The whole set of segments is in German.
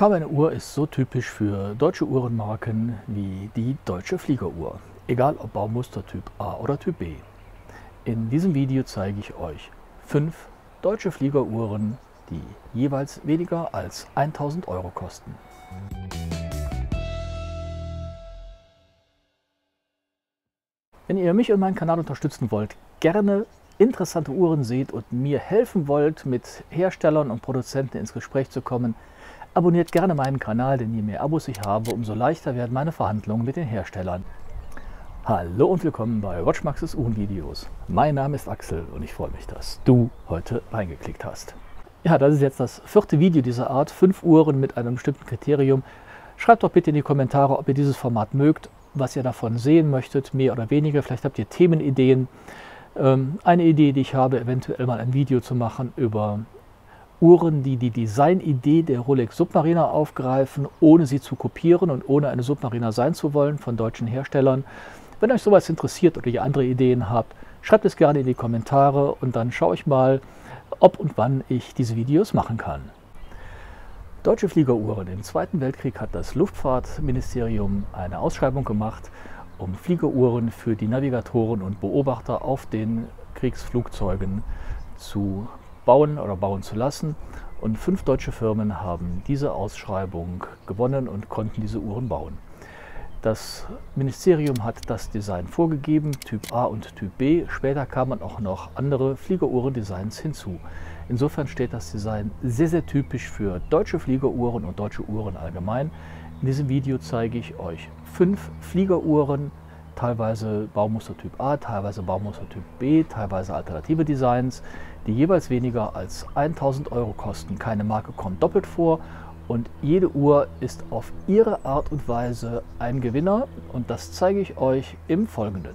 Kaum eine Uhr ist so typisch für deutsche Uhrenmarken wie die Deutsche Fliegeruhr, egal ob Baumustertyp A oder Typ B. In diesem Video zeige ich euch fünf deutsche Fliegeruhren, die jeweils weniger als 1000 Euro kosten. Wenn ihr mich und meinen Kanal unterstützen wollt, gerne interessante Uhren seht und mir helfen wollt, mit Herstellern und Produzenten ins Gespräch zu kommen, Abonniert gerne meinen Kanal, denn je mehr Abos ich habe, umso leichter werden meine Verhandlungen mit den Herstellern. Hallo und willkommen bei Watchmaxes Uhrenvideos. Mein Name ist Axel und ich freue mich, dass du heute reingeklickt hast. Ja, das ist jetzt das vierte Video dieser Art, fünf Uhren mit einem bestimmten Kriterium. Schreibt doch bitte in die Kommentare, ob ihr dieses Format mögt, was ihr davon sehen möchtet, mehr oder weniger. Vielleicht habt ihr Themenideen. Ähm, eine Idee, die ich habe, eventuell mal ein Video zu machen über Uhren, die die Designidee der Rolex Submariner aufgreifen, ohne sie zu kopieren und ohne eine Submariner sein zu wollen von deutschen Herstellern. Wenn euch sowas interessiert oder ihr andere Ideen habt, schreibt es gerne in die Kommentare und dann schaue ich mal, ob und wann ich diese Videos machen kann. Deutsche Fliegeruhren. Im Zweiten Weltkrieg hat das Luftfahrtministerium eine Ausschreibung gemacht, um Fliegeruhren für die Navigatoren und Beobachter auf den Kriegsflugzeugen zu bauen oder bauen zu lassen. Und fünf deutsche Firmen haben diese Ausschreibung gewonnen und konnten diese Uhren bauen. Das Ministerium hat das Design vorgegeben, Typ A und Typ B. Später kamen auch noch andere Fliegeruhren-Designs hinzu. Insofern steht das Design sehr, sehr typisch für deutsche Fliegeruhren und deutsche Uhren allgemein. In diesem Video zeige ich euch fünf Fliegeruhren, teilweise Baumuster Typ A, teilweise Baumuster Typ B, teilweise alternative Designs, die jeweils weniger als 1000 Euro kosten. Keine Marke kommt doppelt vor und jede Uhr ist auf ihre Art und Weise ein Gewinner und das zeige ich euch im Folgenden.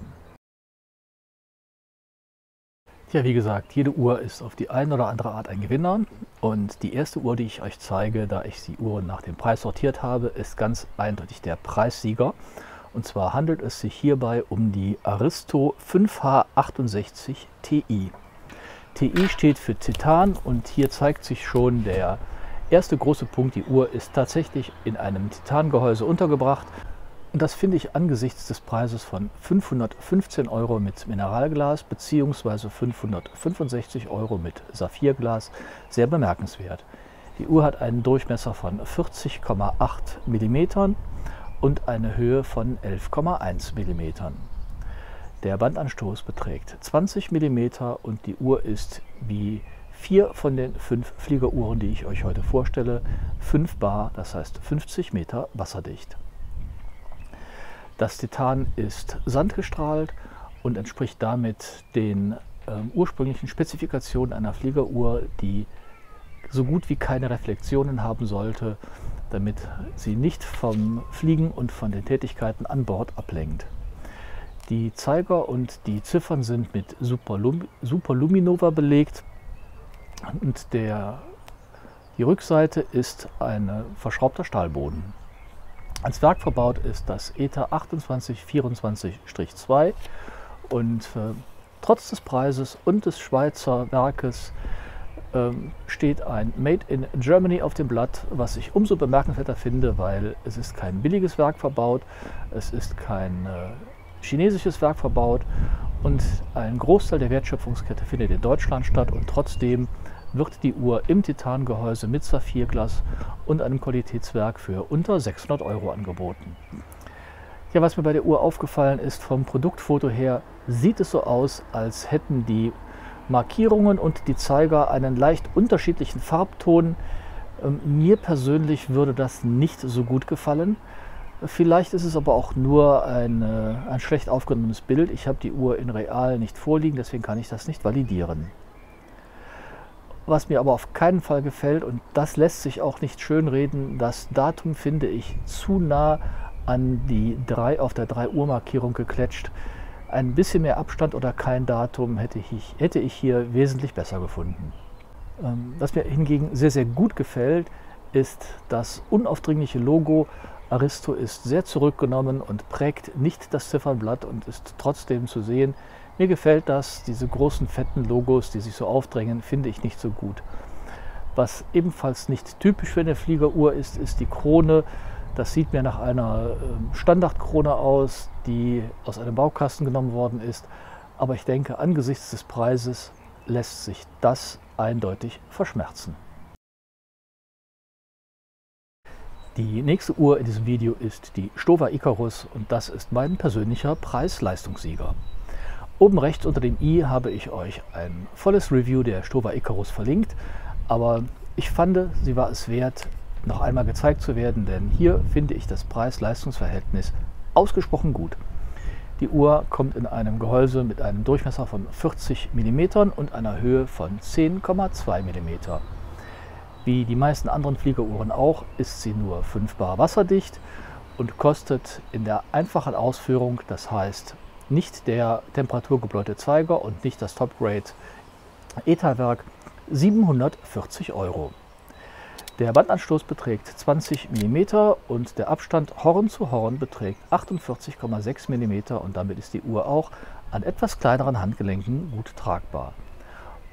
Ja, wie gesagt, jede Uhr ist auf die eine oder andere Art ein Gewinner. Und die erste Uhr, die ich euch zeige, da ich die Uhren nach dem Preis sortiert habe, ist ganz eindeutig der Preissieger. Und zwar handelt es sich hierbei um die Aristo 5H68 Ti. Ti steht für Titan und hier zeigt sich schon der erste große Punkt. Die Uhr ist tatsächlich in einem Titangehäuse untergebracht. Und das finde ich angesichts des Preises von 515 Euro mit Mineralglas bzw. 565 Euro mit Saphirglas sehr bemerkenswert. Die Uhr hat einen Durchmesser von 40,8 mm und eine Höhe von 11,1 mm. Der Bandanstoß beträgt 20 mm und die Uhr ist wie vier von den fünf Fliegeruhren, die ich euch heute vorstelle, 5 Bar, das heißt 50 Meter wasserdicht. Das Titan ist sandgestrahlt und entspricht damit den äh, ursprünglichen Spezifikationen einer Fliegeruhr, die so gut wie keine Reflexionen haben sollte damit sie nicht vom Fliegen und von den Tätigkeiten an Bord ablenkt. Die Zeiger und die Ziffern sind mit Superlum Superluminova belegt und der, die Rückseite ist ein verschraubter Stahlboden. Als Werk verbaut ist das ETA 2824-2 und äh, trotz des Preises und des Schweizer Werkes ähm, steht ein Made in Germany auf dem Blatt, was ich umso bemerkenswerter finde, weil es ist kein billiges Werk verbaut, es ist kein äh, chinesisches Werk verbaut und ein Großteil der Wertschöpfungskette findet in Deutschland statt und trotzdem wird die Uhr im Titangehäuse mit Saphirglas und einem Qualitätswerk für unter 600 Euro angeboten. Ja, was mir bei der Uhr aufgefallen ist, vom Produktfoto her sieht es so aus, als hätten die Markierungen und die Zeiger einen leicht unterschiedlichen Farbton. Ähm, mir persönlich würde das nicht so gut gefallen. Vielleicht ist es aber auch nur ein, ein schlecht aufgenommenes Bild. Ich habe die Uhr in real nicht vorliegen, deswegen kann ich das nicht validieren. Was mir aber auf keinen Fall gefällt, und das lässt sich auch nicht schönreden, das Datum finde ich zu nah an die 3 auf der 3 Uhr Markierung gekletscht. Ein bisschen mehr Abstand oder kein Datum hätte ich, hätte ich hier wesentlich besser gefunden. Ähm, was mir hingegen sehr, sehr gut gefällt, ist das unaufdringliche Logo. Aristo ist sehr zurückgenommen und prägt nicht das Ziffernblatt und ist trotzdem zu sehen. Mir gefällt das, diese großen fetten Logos, die sich so aufdrängen, finde ich nicht so gut. Was ebenfalls nicht typisch für eine Fliegeruhr ist, ist die Krone. Das sieht mir nach einer ähm, Standardkrone aus, die aus einem Baukasten genommen worden ist. Aber ich denke, angesichts des Preises lässt sich das eindeutig verschmerzen. Die nächste Uhr in diesem Video ist die Stova Icarus und das ist mein persönlicher Preis-Leistungssieger. Oben rechts unter dem i habe ich euch ein volles Review der Stova Icarus verlinkt, aber ich fand, sie war es wert, noch einmal gezeigt zu werden, denn hier finde ich das Preis-Leistungs-Verhältnis ausgesprochen gut. Die Uhr kommt in einem Gehäuse mit einem Durchmesser von 40 mm und einer Höhe von 10,2 mm. Wie die meisten anderen Fliegeruhren auch, ist sie nur 5 bar wasserdicht und kostet in der einfachen Ausführung, das heißt nicht der temperaturgebläute Zeiger und nicht das Top-Grade ETA-Werk, 740 Euro. Der Bandanstoß beträgt 20 mm und der Abstand Horn zu Horn beträgt 48,6 mm und damit ist die Uhr auch an etwas kleineren Handgelenken gut tragbar.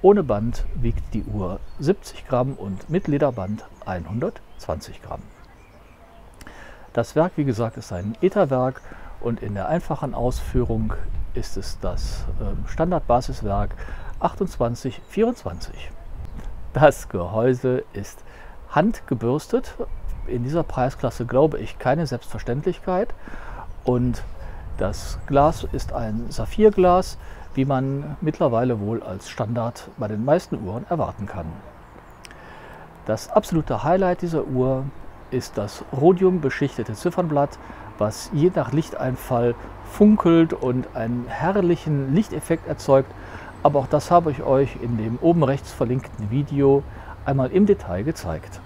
Ohne Band wiegt die Uhr 70 Gramm und mit Lederband 120 Gramm. Das Werk, wie gesagt, ist ein ETA-Werk und in der einfachen Ausführung ist es das ähm, Standardbasiswerk 2824. Das Gehäuse ist handgebürstet. In dieser Preisklasse glaube ich keine Selbstverständlichkeit. Und das Glas ist ein Saphirglas wie man mittlerweile wohl als Standard bei den meisten Uhren erwarten kann. Das absolute Highlight dieser Uhr ist das rhodiumbeschichtete Ziffernblatt, was je nach Lichteinfall funkelt und einen herrlichen Lichteffekt erzeugt. Aber auch das habe ich euch in dem oben rechts verlinkten Video einmal im Detail gezeigt.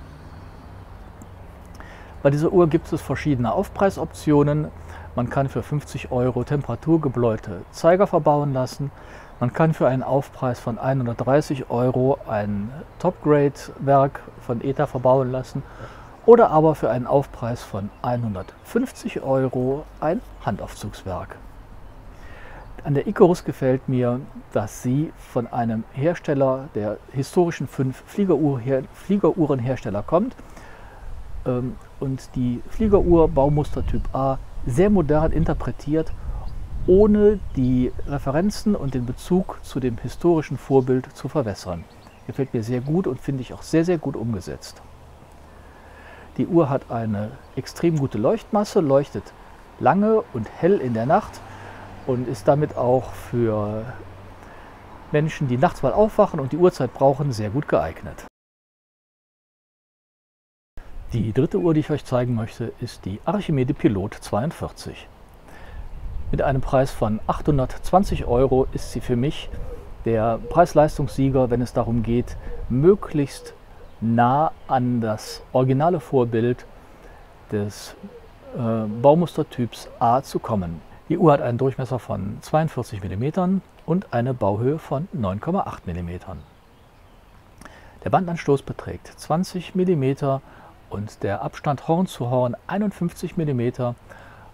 Bei dieser Uhr gibt es verschiedene Aufpreisoptionen. Man kann für 50 Euro temperaturgebläute Zeiger verbauen lassen. Man kann für einen Aufpreis von 130 Euro ein Top-Grade-Werk von ETA verbauen lassen oder aber für einen Aufpreis von 150 Euro ein Handaufzugswerk. An der Icarus gefällt mir, dass sie von einem Hersteller der historischen fünf Fliegeruhrenhersteller kommt ähm, und die Fliegeruhr Baumuster Typ A sehr modern interpretiert, ohne die Referenzen und den Bezug zu dem historischen Vorbild zu verwässern. Gefällt mir sehr gut und finde ich auch sehr, sehr gut umgesetzt. Die Uhr hat eine extrem gute Leuchtmasse, leuchtet lange und hell in der Nacht und ist damit auch für Menschen, die nachts mal aufwachen und die Uhrzeit brauchen, sehr gut geeignet. Die dritte Uhr, die ich euch zeigen möchte, ist die Archimede Pilot 42. Mit einem Preis von 820 Euro ist sie für mich der Preis-Leistungssieger, wenn es darum geht, möglichst nah an das originale Vorbild des äh, Baumustertyps A zu kommen. Die Uhr hat einen Durchmesser von 42 mm und eine Bauhöhe von 9,8 mm. Der Bandanstoß beträgt 20 mm und der Abstand Horn zu Horn 51 mm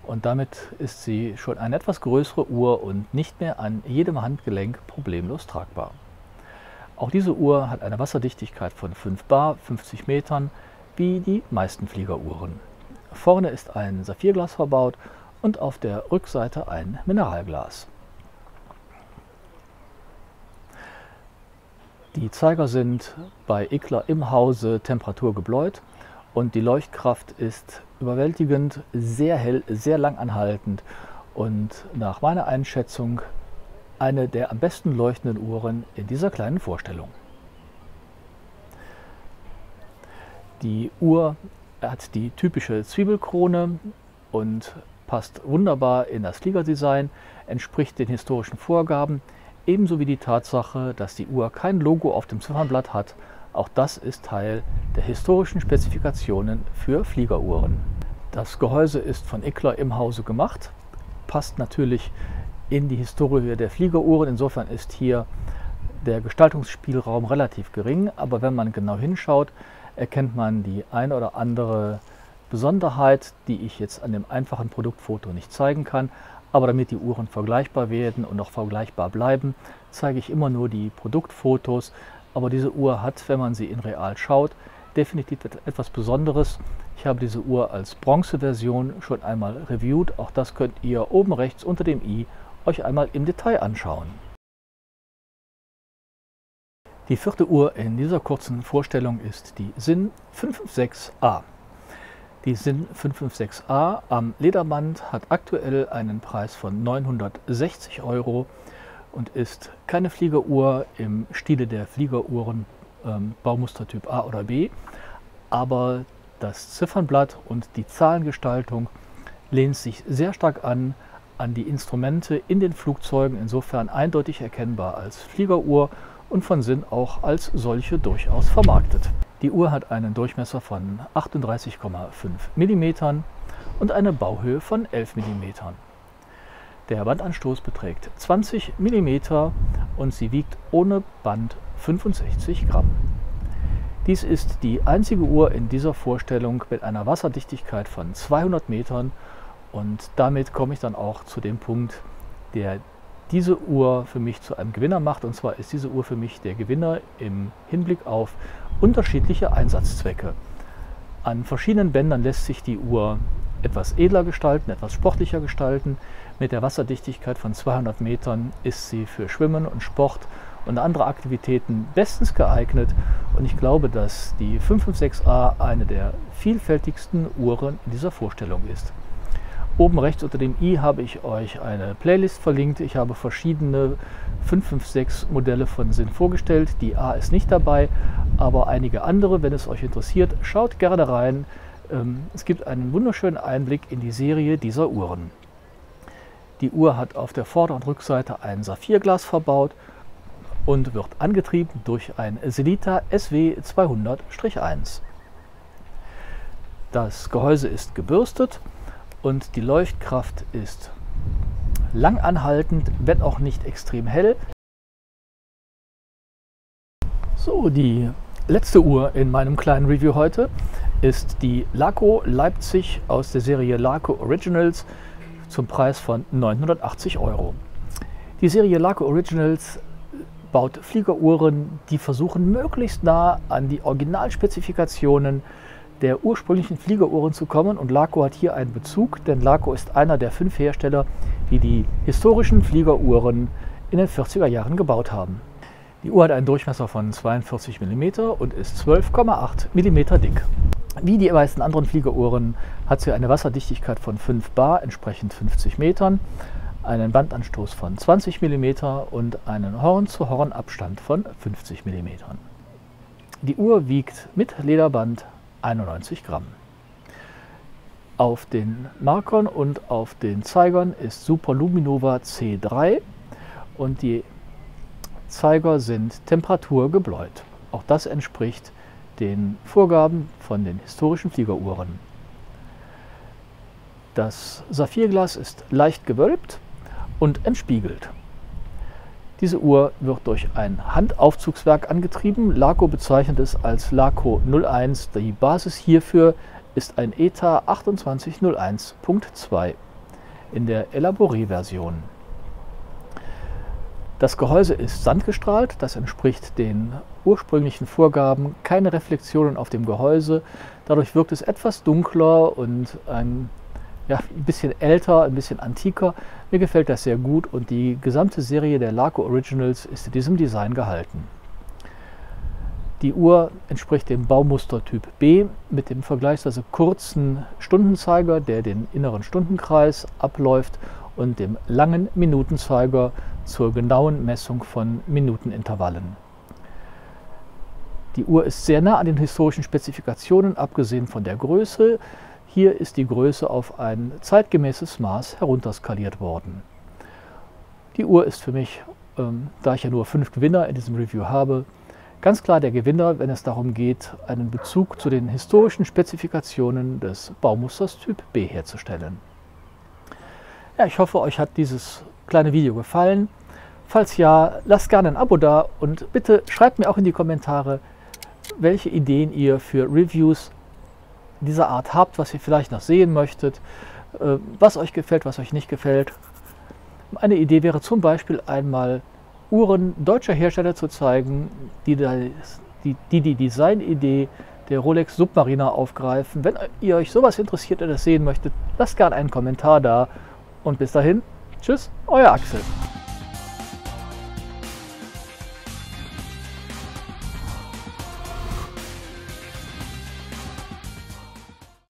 und damit ist sie schon eine etwas größere Uhr und nicht mehr an jedem Handgelenk problemlos tragbar. Auch diese Uhr hat eine Wasserdichtigkeit von 5 bar, 50 Metern, wie die meisten Fliegeruhren. Vorne ist ein Saphirglas verbaut und auf der Rückseite ein Mineralglas. Die Zeiger sind bei Ikler im Hause temperaturgebläut und die Leuchtkraft ist überwältigend, sehr hell, sehr lang anhaltend und nach meiner Einschätzung eine der am besten leuchtenden Uhren in dieser kleinen Vorstellung. Die Uhr hat die typische Zwiebelkrone und passt wunderbar in das Fliegerdesign, entspricht den historischen Vorgaben, ebenso wie die Tatsache, dass die Uhr kein Logo auf dem Ziffernblatt hat, auch das ist Teil der historischen Spezifikationen für Fliegeruhren. Das Gehäuse ist von Eckler im Hause gemacht, passt natürlich in die Historie der Fliegeruhren. Insofern ist hier der Gestaltungsspielraum relativ gering, aber wenn man genau hinschaut, erkennt man die eine oder andere Besonderheit, die ich jetzt an dem einfachen Produktfoto nicht zeigen kann. Aber damit die Uhren vergleichbar werden und auch vergleichbar bleiben, zeige ich immer nur die Produktfotos, aber diese Uhr hat, wenn man sie in real schaut, definitiv etwas Besonderes. Ich habe diese Uhr als Bronze-Version schon einmal reviewed. Auch das könnt ihr oben rechts unter dem i euch einmal im Detail anschauen. Die vierte Uhr in dieser kurzen Vorstellung ist die SIN 556A. Die SIN 556A am Lederband hat aktuell einen Preis von 960 Euro und ist keine Fliegeruhr im Stile der Fliegeruhren ähm, Baumustertyp A oder B, aber das Ziffernblatt und die Zahlengestaltung lehnt sich sehr stark an an die Instrumente in den Flugzeugen, insofern eindeutig erkennbar als Fliegeruhr und von Sinn auch als solche durchaus vermarktet. Die Uhr hat einen Durchmesser von 38,5 mm und eine Bauhöhe von 11 mm. Der Bandanstoß beträgt 20 mm und sie wiegt ohne Band 65 Gramm. Dies ist die einzige Uhr in dieser Vorstellung mit einer Wasserdichtigkeit von 200 Metern und damit komme ich dann auch zu dem Punkt, der diese Uhr für mich zu einem Gewinner macht. Und zwar ist diese Uhr für mich der Gewinner im Hinblick auf unterschiedliche Einsatzzwecke. An verschiedenen Bändern lässt sich die Uhr etwas edler gestalten, etwas sportlicher gestalten. Mit der Wasserdichtigkeit von 200 Metern ist sie für Schwimmen und Sport und andere Aktivitäten bestens geeignet. Und ich glaube, dass die 556A eine der vielfältigsten Uhren in dieser Vorstellung ist. Oben rechts unter dem i habe ich euch eine Playlist verlinkt. Ich habe verschiedene 556 Modelle von Sinn vorgestellt. Die A ist nicht dabei, aber einige andere. Wenn es euch interessiert, schaut gerne rein. Ähm, es gibt einen wunderschönen Einblick in die Serie dieser Uhren. Die Uhr hat auf der Vorder- und Rückseite ein Saphirglas verbaut und wird angetrieben durch ein Selita SW 200-1. Das Gehäuse ist gebürstet und die Leuchtkraft ist langanhaltend, wenn auch nicht extrem hell. So, die letzte Uhr in meinem kleinen Review heute ist die Laco Leipzig aus der Serie Laco Originals zum Preis von 980 Euro. Die Serie Laco Originals baut Fliegeruhren, die versuchen möglichst nah an die Originalspezifikationen der ursprünglichen Fliegeruhren zu kommen und Laco hat hier einen Bezug, denn Laco ist einer der fünf Hersteller, die die historischen Fliegeruhren in den 40er Jahren gebaut haben. Die Uhr hat einen Durchmesser von 42 mm und ist 12,8 mm dick. Wie die meisten anderen Fliegeruhren hat sie eine Wasserdichtigkeit von 5 bar, entsprechend 50 Metern, einen Bandanstoß von 20 mm und einen Horn-zu-Horn-Abstand von 50 mm. Die Uhr wiegt mit Lederband 91 Gramm. Auf den Markern und auf den Zeigern ist Superluminova C3 und die Zeiger sind temperaturgebläut. Auch das entspricht den Vorgaben von den historischen Fliegeruhren. Das Saphirglas ist leicht gewölbt und entspiegelt. Diese Uhr wird durch ein Handaufzugswerk angetrieben. Laco bezeichnet es als Laco 01. Die Basis hierfür ist ein ETA 2801.2 in der Elaboré-Version. Das Gehäuse ist sandgestrahlt, das entspricht den ursprünglichen Vorgaben. Keine Reflexionen auf dem Gehäuse. Dadurch wirkt es etwas dunkler und ein ja, ein bisschen älter, ein bisschen antiker. Mir gefällt das sehr gut und die gesamte Serie der Laco Originals ist in diesem Design gehalten. Die Uhr entspricht dem Baumuster Typ B mit dem vergleichsweise kurzen Stundenzeiger, der den inneren Stundenkreis abläuft und dem langen Minutenzeiger zur genauen Messung von Minutenintervallen. Die Uhr ist sehr nah an den historischen Spezifikationen, abgesehen von der Größe. Hier ist die Größe auf ein zeitgemäßes Maß herunterskaliert worden. Die Uhr ist für mich, ähm, da ich ja nur fünf Gewinner in diesem Review habe, ganz klar der Gewinner, wenn es darum geht, einen Bezug zu den historischen Spezifikationen des Baumusters Typ B herzustellen. Ja, ich hoffe, euch hat dieses kleine Video gefallen. Falls ja, lasst gerne ein Abo da und bitte schreibt mir auch in die Kommentare, welche Ideen ihr für Reviews dieser Art habt, was ihr vielleicht noch sehen möchtet, äh, was euch gefällt, was euch nicht gefällt. Eine Idee wäre zum Beispiel einmal Uhren deutscher Hersteller zu zeigen, die die, die, die Designidee der Rolex Submariner aufgreifen. Wenn ihr euch sowas interessiert oder das sehen möchtet, lasst gerne einen Kommentar da. Und bis dahin, tschüss, euer Axel.